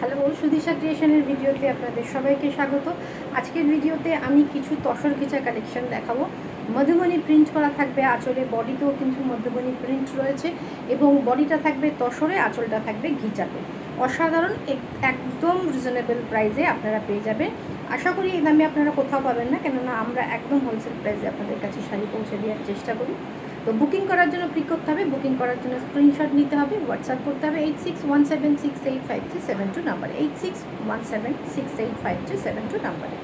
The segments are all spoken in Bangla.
হ্যালো, সুদিশা ক্রিয়েশনের ভিডিওতে আপনাদের সবাইকে স্বাগত। আজকের ভিডিওতে আমি কিছু তসর ঘিচা কালেকশন দেখাবো। মধুবনী প্রিন্ট করা থাকবে আঁচলে, বডিতেও কিন্তু মধুবনী প্রিন্ট রয়েছে এবং বডিটা থাকবে তসরে, আঁচলটা থাকবে ঘিচাতে অসাধারণ, এক- একদম রিজনেবল প্রাইসে আপনারা পেয়ে যাবেন। আশা করি এই দামে আপনারা কোথাও পাবেন না, কেননা আমরা একদম হোলসেল প্রাইসে আপনাদের কাছে শাড়ি পৌঁছে দেওয়ার চেষ্টা করি। তো বুকিং করার জন্য ক্লিক করতে হবে বুকিং করার জন্য স্ক্রিনশট নিতে হবে হোয়াটসঅ্যাপ করতে হবে eight six one seven six eight five three seven two number eight six one seven six eight five three seven two নাম্বারে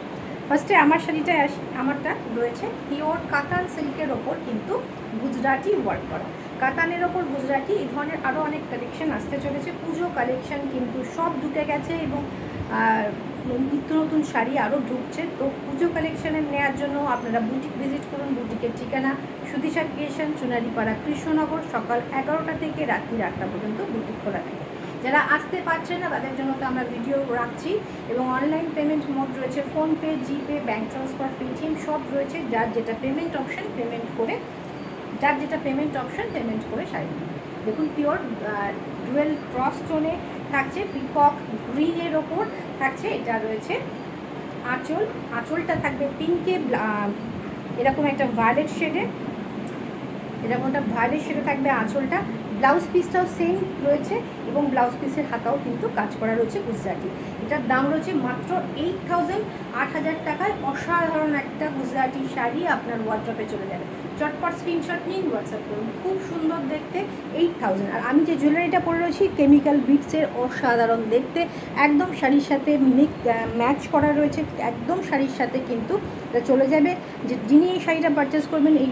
ফার্স্টে আমার শাড়িটা আসি, আমারটা রয়েছে পিওর কাতান সিল্কের ওপর কিন্তু গুজরাটি ওয়ার্ক করা। কাতানের ওপর গুজরাটি, এই ধরনের আরও অনেক কালেকশন আসতে চলেছে, পুজো কালেকশন কিন্তু সব ঢুকে গেছে এবং নিত্য নতুন শাড়ি আরও ঢুকছে। তো পুজো কালেকশনের নেওয়ার জন্য আপনারা বুটিক ভিজিট করুন। বুটিকের ঠিকানা সুদিশা ক্রিয়েশন চুনারিপাড়া কৃষ্ণনগর, সকাল এগারোটা থেকে রাত্রি আটটা পর্যন্ত বুটিক খোলা থাকে। যারা আসতে পারছে না, তাদের জন্য তো আমরা ভিডিও রাখছি। এবং অনলাইন পেমেন্ট মোড রয়েছে PhonePe GPay bank transfer Paytm সব রয়েছে। যার যেটা পেমেন্ট অপশন পেমেন্ট করে যার যেটা পেমেন্ট অপশন পেমেন্ট করে শাড়ি দেখুন পিওর ডুয়েল ক্রস স্টোনে থাকছে পিকক গ্রিনের ওপর থাকছে, এটা রয়েছে আঁচল, আঁচলটা থাকবে পিঙ্কে এরকম একটা ভায়োলেট শেডে এরকম একটা ভায়োলেট শেডে থাকবে আঁচলটা। ব্লাউজ পিসটাও সেম রয়েছে এবং ব্লাউজ পিসের হাতাও কিন্তু কাজ করা রয়েছে গুজরাটি। এটার দাম রয়েছে মাত্র এইট থাউজেন্ড আট হাজার টাকায়। অসাধারণ একটা গুজরাটি শাড়ি আপনার ওয়ার্ড্রপে চলে যাবে। চটপট স্ক্রিনশট নিন হোয়াটসঅ্যাপ করুন। খুব সুন্দর দেখতে এইট থাউজেন্ড আর আমি যে জুয়েলারিটা পরে রয়েছি কেমিক্যাল বিটসের অসাধারণ দেখতে। একদম শাড়ির সাথে ম্যাচ করা রয়েছে। একদম শাড়ির সাথে কিন্তু এটা চলে যাবে। যে যিনি এই শাড়িটা পারচেস করবেন, এই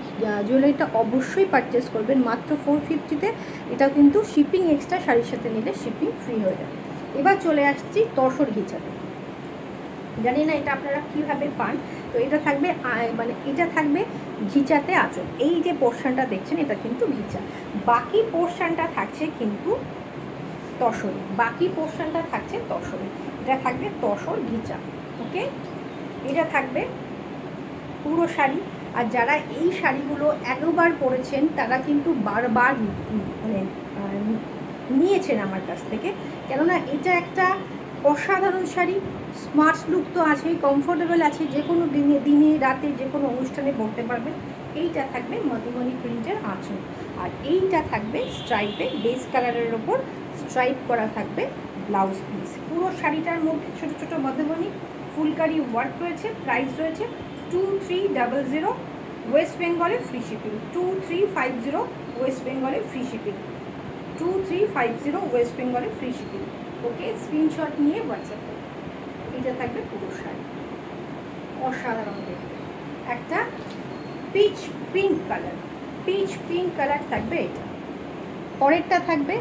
জুয়েলারিটা অবশ্যই পারচেস করবেন। মাত্র ফোর ফিফটিতে এটা কিন্তু শিপিং এক্সট্রা শাড়ির সাথে নিলে শিপিং ফ্রি হয়ে যাবে। এবার চলে আসছি তসর ঘিচাতে জানি না এটা আপনারা কীভাবে পান। তো এটা থাকবে মানে এটা থাকবে ঘিচাতে আঁচল। এই যে পোর্শনটা দেখছেন, এটা কিন্তু ঘিচা। বাকি পোর্শনটা থাকছে কিন্তু তসরে। বাকি পোর্শনটা থাকছে তসরে। এটা থাকবে তসর ঘিচা, ওকে? এটা থাকবে পুরো শাড়ি। আর যারা এই শাড়িগুলো একবার পরেছেন, তারা কিন্তু বারবার মানে নিয়েছেন আমার কাছ থেকে। কেননা এটা একটা অসাধারণ শাড়ি স্মার্ট লুক তো আছেই কমফোর্টেবল আছে যে কোনো দিনে দিনে, রাতে যে কোনো অনুষ্ঠানে পরতে পারবেন এইটা থাকবে মধুবনী প্রিন্টের আঁচল। আর এইটা থাকবে স্ট্রাইপে বেস কালারের ওপর স্ট্রাইপ করা থাকবে ব্লাউজ পিস পুরো শাড়িটার মধ্যে ছোটো ছোটো মধুবনী ফুলকারি ওয়ার্ক রয়েছে প্রাইস রয়েছে two three double zero West বেঙ্গলে free shipping two three five zero West বেঙ্গলে free shipping two three five zero West বেঙ্গলে ফ্রি শিপিং ওকে স্ক্রিনশট নিয়ে হোয়াটসঅ্যাপ করুন এটা থাকবে পুরো শাড়ি। অসাধারণ একটা peach pink colour peach pink colour থাকবে এটা। পরেরটা থাকবে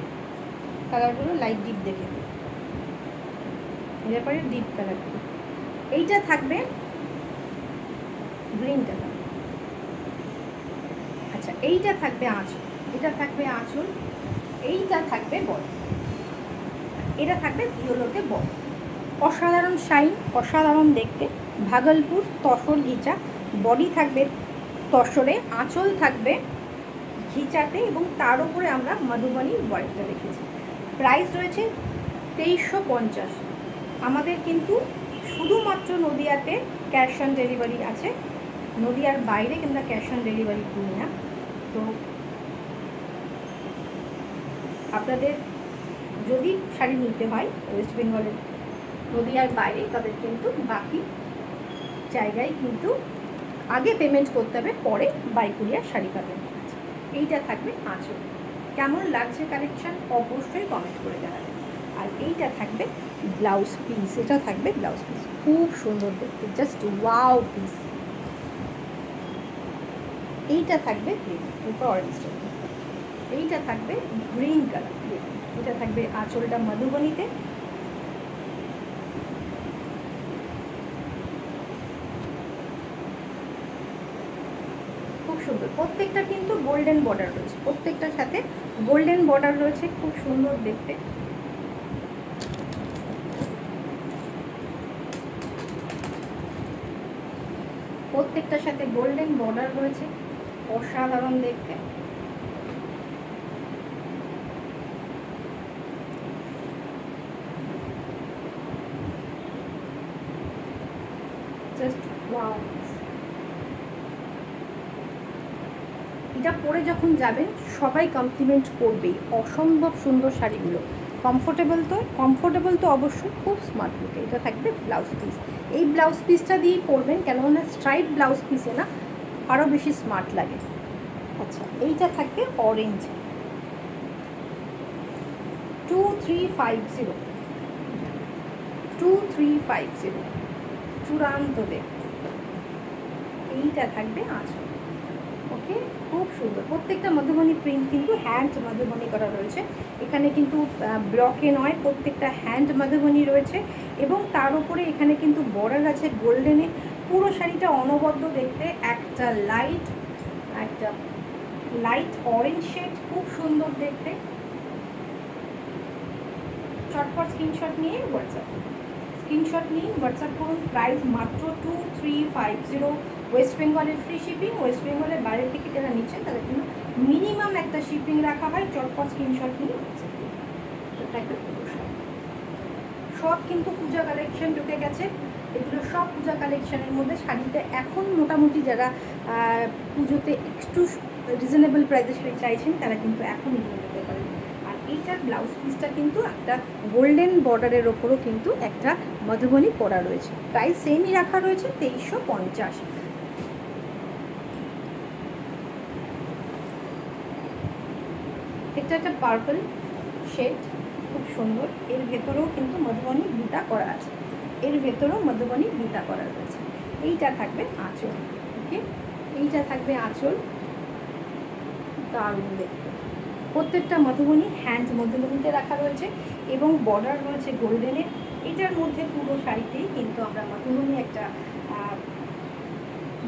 কালারগুলো লাইট ডিপ দেখে। দিন এরপরে ডিপ কালারগুলো এইটা থাকবে গ্রিন কালার আচ্ছা এইটা থাকবে আঁচল। এটা থাকবে আঁচল। এইটা থাকবে বল এটা থাকবে ইয়েলোতে বল অসাধারণ শাইন, অসাধারণ দেখতে। ভাগলপুর তসর ঘিচা। বডি থাকবে তসরে, আঁচল থাকবে ঘিচাতে এবং তার উপরে আমরা মধুবনী ওয়ার্কটা রেখেছি। প্রাইস রয়েছে তেইশশো পঞ্চাশ। আমাদের কিন্তু শুধুমাত্র নদিয়াতে ক্যাশ অন ডেলিভারি আছে। নদিয়ার বাইরে কিন্তু ক্যাশ অন ডেলিভারি করি না তো আপনাদের যদি শাড়ি নিতে হয় ওয়েস্ট বেঙ্গলের নদিয়ার বাইরে, তাদের কিন্তু বাকি জায়গায় কিন্তু আগে পেমেন্ট করতে হবে, পরে বাই কুরিয়ার শাড়ি পাবেন। এইটা থাকবে আঁচল কেমন লাগছে কালেকশন অবশ্যই কমেন্ট করে জানাবেন। আর এইটা থাকবে ব্লাউজ পিস এটা থাকবে ব্লাউজ পিস খুব সুন্দর দেখতে জাস্ট ওয়াও পিস এইটা থাকবে গ্রিন উপর অরেঞ্জ এইটা থাকবে গ্রিন কালার এটা থাকবে আঁচলটা মধুবনীতে। খুব সুন্দর। প্রত্যেকটা কিন্তু গোল্ডেন বর্ডার রয়েছে। প্রত্যেকটার সাথে গোল্ডেন বর্ডার রয়েছে। খুব সুন্দর দেখতে। প্রত্যেকটার সাথে গোল্ডেন বর্ডার রয়েছে। অসাধারণ দেখতে। ওয়াও এটা পরে যখন যাবেন, সবাই কমপ্লিমেন্ট করবেই। অসম্ভব সুন্দর শাড়িগুলো। কমফোর্টেবল তো কমফোর্টেবল তো অবশ্যই খুব স্মার্ট লুকে এটা থাকবে ব্লাউজ পিস এই ব্লাউজ পিসটা দিয়েই পরবেন, কেননা স্ট্রাইট ব্লাউজ পিসে না আরও বেশি স্মার্ট লাগে। আচ্ছা এইটা থাকবে orange two three five zero two three five zero চূড়ান্ত দেখ এইটা থাকবে আঁচল। ওকে? খুব সুন্দর। প্রত্যেকটা মধুবনী প্রিন্ট কিন্তু হ্যান্ড মধুবনী করা রয়েছে। এখানে কিন্তু ব্লকে নয়, প্রত্যেকটা হ্যান্ড মধুবনী রয়েছে। এবং তার উপরে এখানে কিন্তু বর্ডার আছে গোল্ডেনে পুরো শাড়িটা অনবদ্য দেখতে। একটা লাইট একটা লাইট অরেঞ্জ শেড খুব সুন্দর দেখতে। চটপট স্ক্রিনশট নিয়ে হোয়াটসঅ্যাপ স্ক্রিনশট নিন হোয়াটসঅ্যাপ করুন প্রাইস মাত্র two three five zero West বেঙ্গলের ফ্রি শিপিং ওয়েস্ট বেঙ্গলের বাইরের থেকে যারা নিচ্ছেন তাদের জন্য মিনিমাম একটা শিপিং রাখা হয় চটপট স্ক্রিনশট নিয়ে হোয়াটসঅ্যাপ। সব কিন্তু পূজা কালেকশন ঢুকে গেছে। এগুলো সব পূজা কালেকশনের মধ্যে শাড়িতে এখন মোটামুটি যারা পুজোতে একটু রিজনেবল প্রাইসে শাড়ি চাইছেন তারা কিন্তু এখন এগুলো এইটার ব্লাউজ পিসটা কিন্তু একটা গোল্ডেন বর্ডারের ওপরও কিন্তু একটা মধুবনী পরা রয়েছে। প্রাইস সেমই রাখা রয়েছে তেইশশো পঞ্চাশ। এটা একটা পার্পল শেড খুব সুন্দর। এর ভেতরেও কিন্তু মধুবনী বুটা করা আছে। এর ভেতরেও মধুবনী বুটা করা রয়েছে। এইটা থাকবে আঁচল ওকে এইটা থাকবে আঁচল। দারুণ দেখতে। প্রত্যেকটা মধুবনী হ্যান্ড মধুবনীতে রাখা রয়েছে এবং বর্ডার রয়েছে গোল্ডেনে এটার মধ্যে পুরো শাড়িতেই কিন্তু আমরা মধুবনী একটা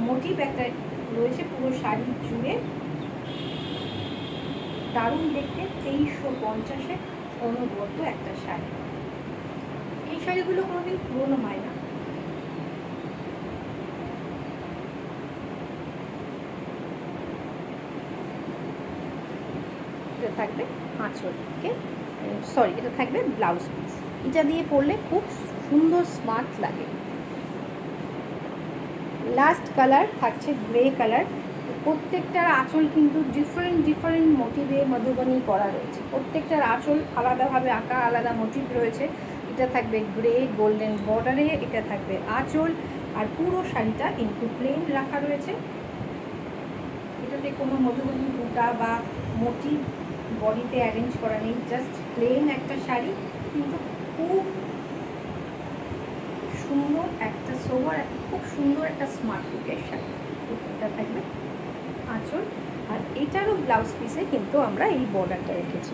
মোটিভ একটা রয়েছে পুরো শাড়ি জুড়ে। দারুণ দেখতে, তেইশশো পঞ্চাশে অনবদ্য একটা শাড়ি। এই শাড়িগুলো কোনোদিন পুরনো হয় না। এটা থাকবে আঁচল ওকে সরি এটা থাকবে ব্লাউজ পিস এটা দিয়ে পরলে খুব সুন্দর স্মার্ট লাগে। লাস্ট কালার থাকছে গ্রে কালার প্রত্যেকটার আঁচল কিন্তু ডিফারেন্ট ডিফারেন্ট মোটিভে মধুবনী করা রয়েছে। প্রত্যেকটার আঁচল আলাদাভাবে আঁকা, আলাদা মোটিভ রয়েছে। এটা থাকবে গ্রে গোল্ডেন বর্ডারে এটা থাকবে আঁচল। আর পুরো শাড়িটা কিন্তু প্লেন রাখা রয়েছে। এটাতে কোনো মধুবনী বুটা বা মোটিভ বডিতে অ্যারেঞ্জ করা নেই জাস্ট প্লেন একটা শাড়ি, কিন্তু খুব সুন্দর একটা সোবার খুব সুন্দর একটা স্মার্ট লুকের শাড়ি। এটা থাকবে আঁচল, আর এটারও ব্লাউজ পিসে কিন্তু আমরা এই বর্ডারটা রেখেছি।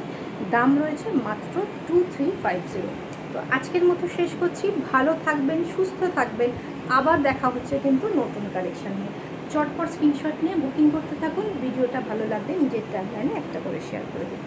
দাম রয়েছে মাত্র টু থ্রি ফাইভ জিরো তো আজকের মতো শেষ করছি। ভালো থাকবেন, সুস্থ থাকবেন। আবার দেখা হচ্ছে কিন্তু নতুন কালেকশন নিয়ে। চটপট স্ক্রিনশট নিয়ে বুকিং করতে থাকুন, ভিডিওটা ভালো লাগবে নিজের টাইমলাইনে একটা করে শেয়ার করে দিন।